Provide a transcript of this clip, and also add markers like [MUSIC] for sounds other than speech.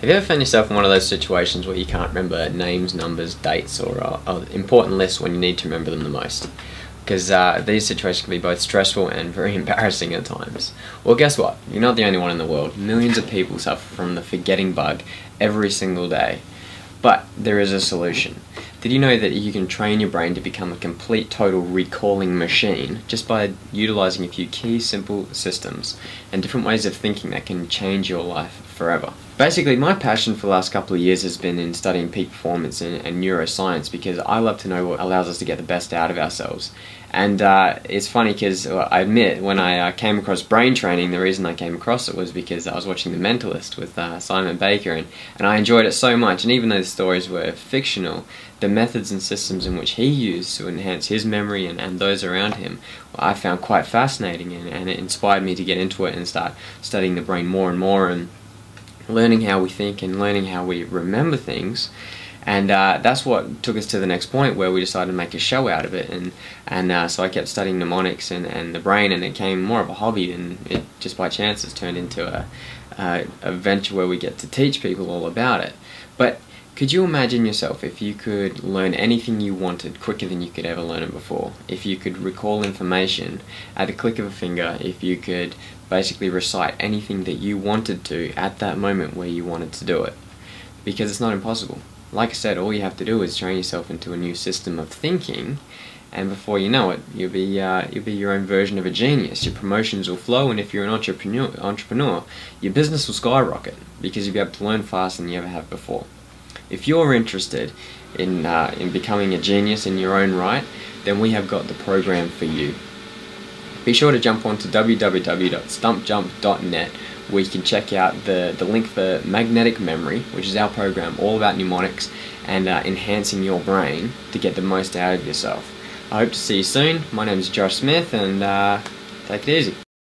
Have you ever found yourself in one of those situations where you can't remember names, numbers, dates, or uh, important lists when you need to remember them the most? Because uh, these situations can be both stressful and [LAUGHS] very embarrassing at times. Well, guess what? You're not the only one in the world. Millions of people suffer from the forgetting bug every single day. But there is a solution. Did you know that you can train your brain to become a complete total recalling machine just by utilizing a few key simple systems and different ways of thinking that can change your life forever? Basically, my passion for the last couple of years has been in studying peak performance and, and neuroscience because I love to know what allows us to get the best out of ourselves. And uh, it's funny because uh, I admit, when I uh, came across brain training, the reason I came across it was because I was watching The Mentalist with uh, Simon Baker, and, and I enjoyed it so much. And even though the stories were fictional, the methods and systems in which he used to enhance his memory and, and those around him, well, I found quite fascinating, and, and it inspired me to get into it and start studying the brain more and more and learning how we think and learning how we remember things. And uh, that's what took us to the next point where we decided to make a show out of it. And and uh, so I kept studying mnemonics and, and the brain and it came more of a hobby and it just by chance has turned into a, a, a venture where we get to teach people all about it. But could you imagine yourself if you could learn anything you wanted quicker than you could ever learn it before? If you could recall information at a click of a finger, if you could basically recite anything that you wanted to at that moment where you wanted to do it? Because it's not impossible like I said, all you have to do is train yourself into a new system of thinking, and before you know it, you'll be uh, you'll be your own version of a genius. Your promotions will flow, and if you're an entrepreneur, entrepreneur, your business will skyrocket because you'll be able to learn faster than you ever have before. If you're interested in uh, in becoming a genius in your own right, then we have got the program for you. Be sure to jump on to www.stumpjump.net where you can check out the, the link for Magnetic Memory, which is our program all about mnemonics and uh, enhancing your brain to get the most out of yourself. I hope to see you soon. My name is Josh Smith and uh, take it easy.